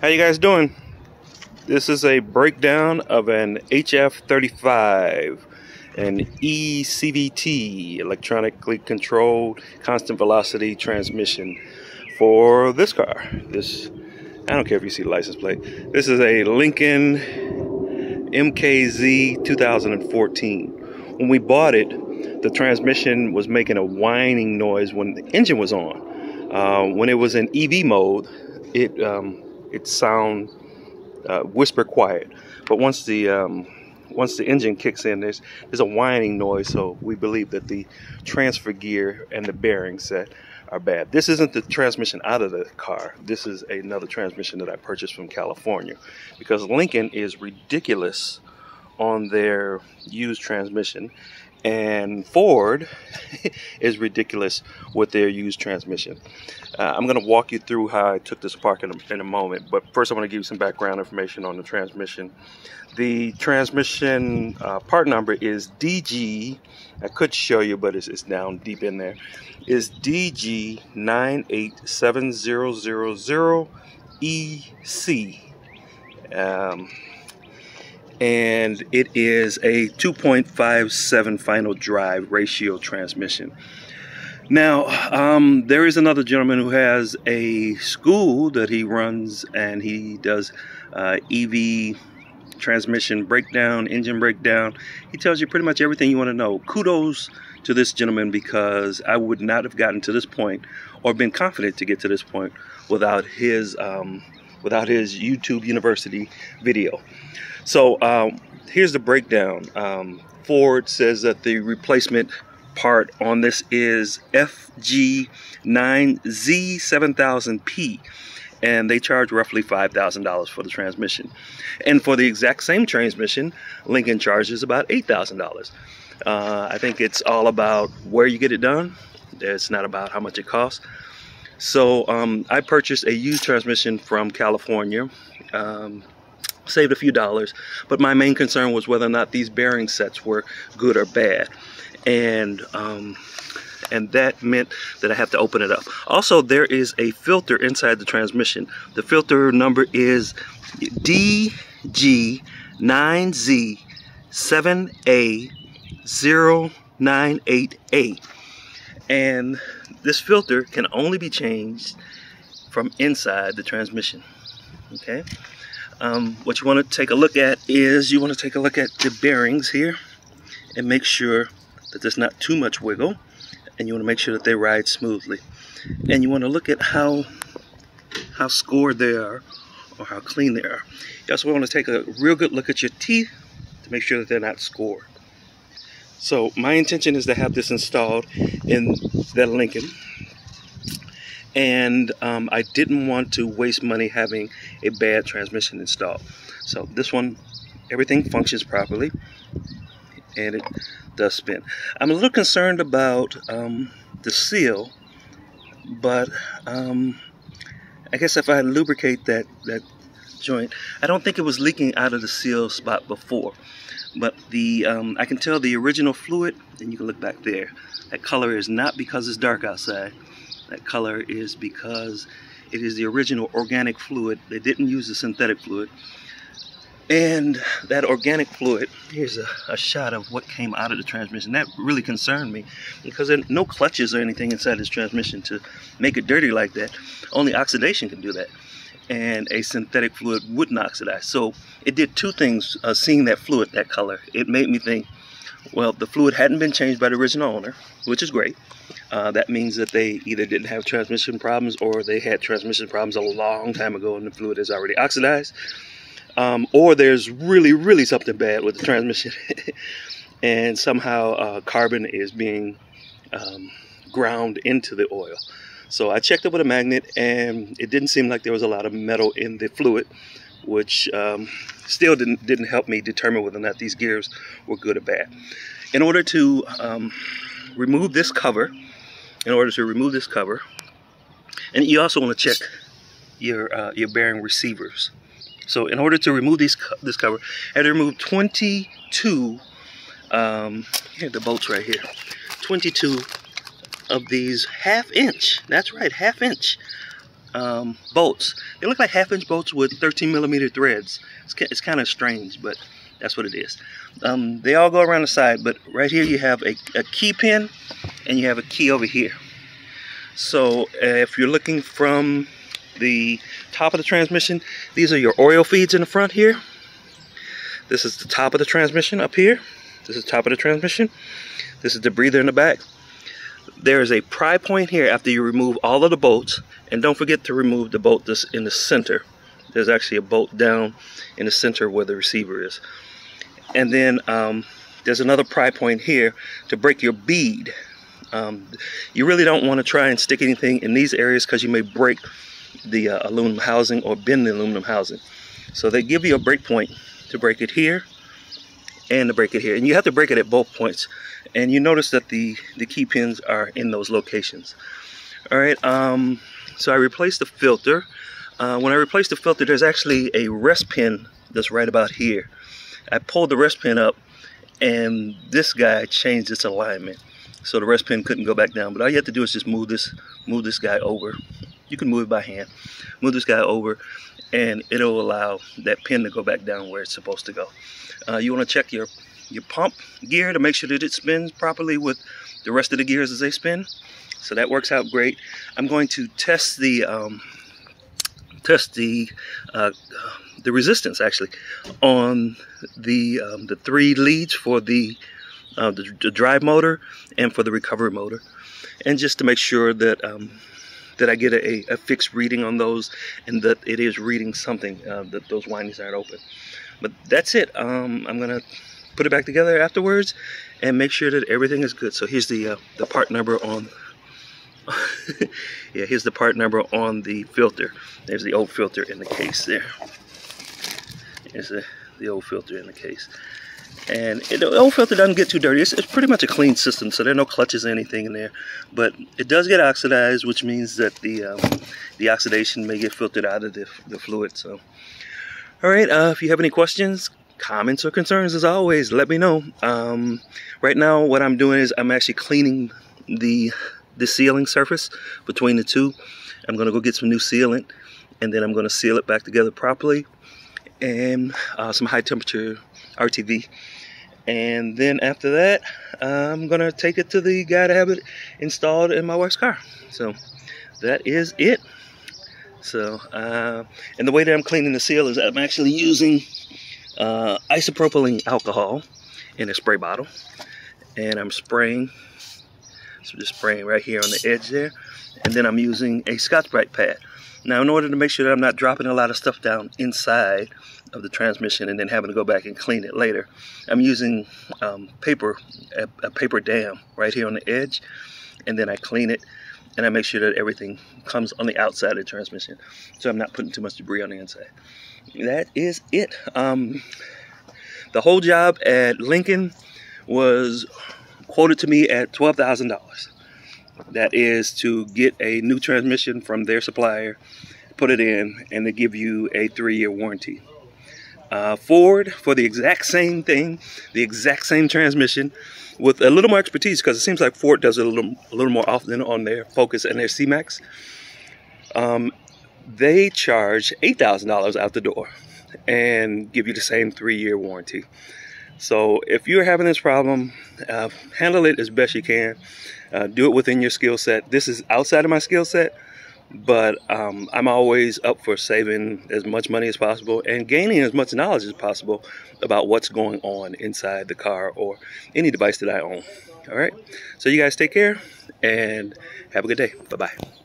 How you guys doing? This is a breakdown of an HF35, an ECVT, electronically controlled constant velocity transmission for this car. This, I don't care if you see the license plate. This is a Lincoln MKZ 2014. When we bought it, the transmission was making a whining noise when the engine was on. Uh, when it was in EV mode, it um, it sound uh, whisper quiet. But once the um, once the engine kicks in, there's there's a whining noise. So we believe that the transfer gear and the bearing set are bad. This isn't the transmission out of the car. This is another transmission that I purchased from California because Lincoln is ridiculous on their used transmission and Ford is ridiculous with their used transmission. Uh, I'm going to walk you through how I took this apart in a, in a moment, but first I want to give you some background information on the transmission. The transmission uh, part number is DG, I could show you, but it's, it's down deep in there, is DG987000EC. Um, and it is a 2.57 final drive ratio transmission. Now, um, there is another gentleman who has a school that he runs and he does uh, EV transmission breakdown, engine breakdown. He tells you pretty much everything you want to know. Kudos to this gentleman because I would not have gotten to this point or been confident to get to this point without his um, without his YouTube University video. So um, here's the breakdown. Um, Ford says that the replacement part on this is FG9Z7000P and they charge roughly $5,000 for the transmission. And for the exact same transmission, Lincoln charges about $8,000. Uh, I think it's all about where you get it done. It's not about how much it costs. So um, I purchased a used transmission from California. Um, saved a few dollars, but my main concern was whether or not these bearing sets were good or bad. And um, and that meant that I have to open it up. Also, there is a filter inside the transmission. The filter number is DG9Z7A098A. And this filter can only be changed from inside the transmission. Okay? Um, what you want to take a look at is you want to take a look at the bearings here and make sure that there's not too much wiggle and you want to make sure that they ride smoothly and you want to look at how how scored they are or how clean they are you also want to take a real good look at your teeth to make sure that they're not scored so my intention is to have this installed in that Lincoln and um, I didn't want to waste money having a bad transmission installed. So this one, everything functions properly and it does spin. I'm a little concerned about um, the seal, but um, I guess if I lubricate that, that joint, I don't think it was leaking out of the seal spot before. But the um, I can tell the original fluid, and you can look back there, that color is not because it's dark outside that color is because it is the original organic fluid. They didn't use the synthetic fluid. And that organic fluid, here's a, a, shot of what came out of the transmission. That really concerned me because there no clutches or anything inside this transmission to make it dirty like that. Only oxidation can do that. And a synthetic fluid wouldn't oxidize. So it did two things uh, seeing that fluid, that color. It made me think, well, the fluid hadn't been changed by the original owner, which is great. Uh, that means that they either didn't have transmission problems or they had transmission problems a long time ago and the fluid is already oxidized. Um, or there's really, really something bad with the transmission and somehow uh, carbon is being um, ground into the oil. So I checked it with a magnet and it didn't seem like there was a lot of metal in the fluid, which um, still didn't, didn't help me determine whether or not these gears were good or bad. In order to um, remove this cover, in order to remove this cover. And you also want to check your uh, your bearing receivers. So in order to remove these this cover, I had to remove 22, um, here the bolts right here, 22 of these half inch, that's right, half inch um, bolts. They look like half inch bolts with 13 millimeter threads. It's, it's kind of strange, but that's what it is. Um, they all go around the side, but right here you have a, a key pin and you have a key over here. So uh, if you're looking from the top of the transmission, these are your oil feeds in the front here. This is the top of the transmission up here. This is top of the transmission. This is the breather in the back. There is a pry point here after you remove all of the bolts. And don't forget to remove the bolt that's in the center. There's actually a bolt down in the center where the receiver is. And then um, there's another pry point here to break your bead. Um, you really don't want to try and stick anything in these areas because you may break the uh, aluminum housing or bend the aluminum housing. So they give you a break point to break it here and to break it here. And you have to break it at both points. And you notice that the, the key pins are in those locations. All right, um, so I replaced the filter. Uh, when I replaced the filter, there's actually a rest pin that's right about here. I pulled the rest pin up and this guy changed its alignment. So the rest pin couldn't go back down. But all you have to do is just move this, move this guy over. You can move it by hand. Move this guy over and it'll allow that pin to go back down where it's supposed to go. Uh, you want to check your, your pump gear to make sure that it spins properly with the rest of the gears as they spin. So that works out great. I'm going to test the um, test the uh, the resistance actually on the um, the three leads for the, uh, the, the drive motor and for the recovery motor, and just to make sure that um, that I get a, a, fixed reading on those and that it is reading something uh, that those windings aren't open. But that's it. Um, I'm gonna put it back together afterwards and make sure that everything is good. So here's the uh, the part number on yeah, here's the part number on the filter. There's the old filter in the case there. There's the, the old filter in the case. And it, the old filter doesn't get too dirty. It's, it's, pretty much a clean system, so there are no clutches or anything in there. But it does get oxidized, which means that the um, the oxidation may get filtered out of the, the fluid. So, all right, uh, if you have any questions, comments, or concerns, as always, let me know. Um, right now, what I'm doing is I'm actually cleaning the the sealing surface between the two. I'm going to go get some new sealant and then I'm going to seal it back together properly and uh, some high temperature RTV. And then after that, I'm to take it to the guy to have it installed in my wife's car. So that is it. So, uh, and the way that I'm cleaning the seal is I'm actually using uh, isopropylene alcohol in a spray bottle. And I'm spraying so just spraying right here on the edge there. And then I'm using a Scotch-Brite pad. Now, in order to make sure that I'm not dropping a lot of stuff down inside of the transmission and then having to go back and clean it later, I'm using um, paper, a, a paper dam right here on the edge. And then I clean it and I make sure that everything comes on the outside of the transmission. So I'm not putting too much debris on the inside. That is it. Um, the whole job at Lincoln was quoted to me at $12,000. That is to get a new transmission from their supplier, put it in, and they give you a three-year warranty. Uh, Ford, for the exact same thing, the exact same transmission, with a little more expertise, because it seems like Ford does it a little, a little more often on their Focus and their C-Max. Um, they charge $8,000 out the door and give you the same three-year warranty. So if you're having this problem, uh, handle it as best you can. Uh, do it within your skill set. This is outside of my skill set, but um, I'm always up for saving as much money as possible and gaining as much knowledge as possible about what's going on inside the car or any device that I own. All right. So you guys take care and have a good day. Bye bye.